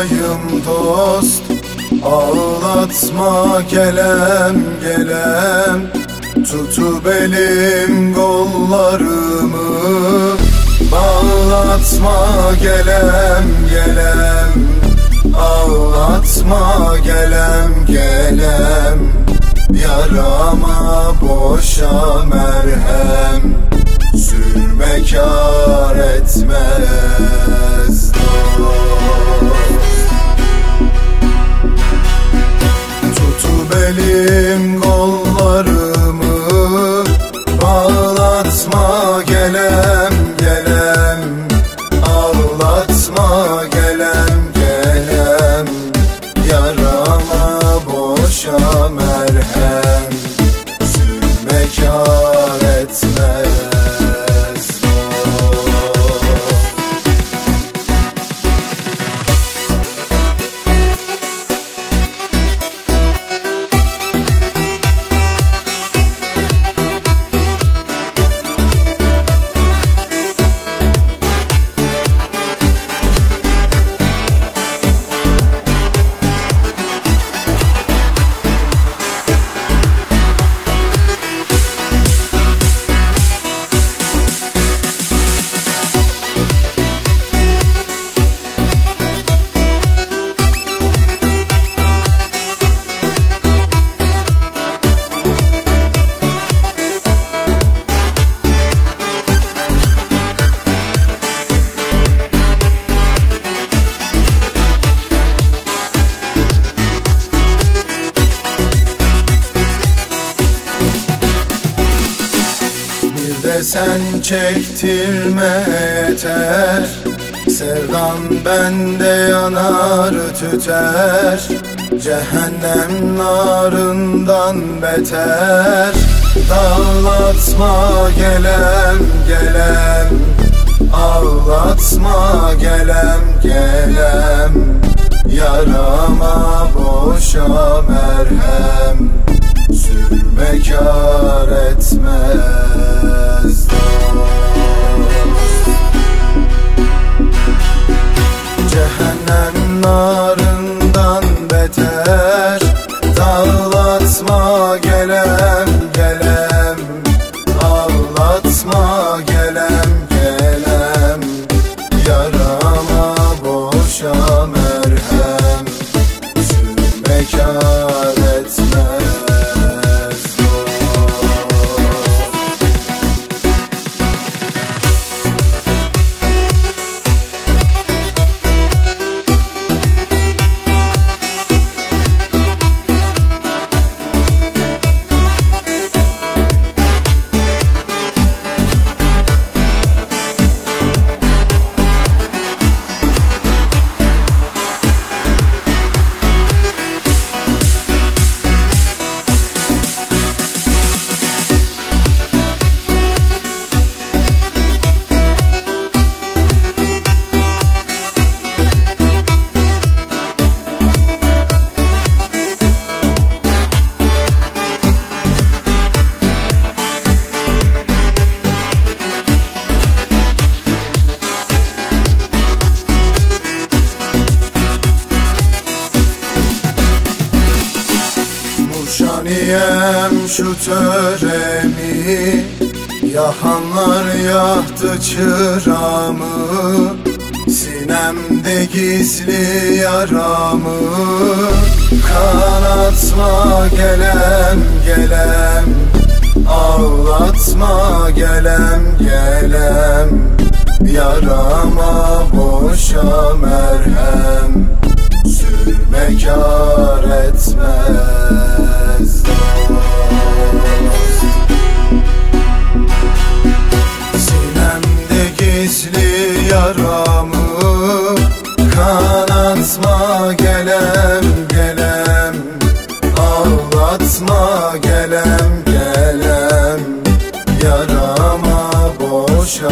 olayım dost Ağlatma gelem gelem. Tutup elim kollarımı Bağlatma gelem gelem. Ağlatma gelem gelem. Yarama boşa merhem boşa merhem sen çektirme yeter. Sevdan bende yanar tüter. Cehennem narından beter. Dağlatma gelem gelem. Ağlatma gelem gelem. Yarama boşa merhem. Sürme kar etmez gelem gelem. Ağlatma gelem gelem. Yarama boşa merhem. Sürme kar Murşaniyem şu töremi Yahanlar yaktı çıramı Sinemde gizli yaramı. Kanatma gelem gelem Ağlatma gelem gelem gelem gelem. Yarama boşa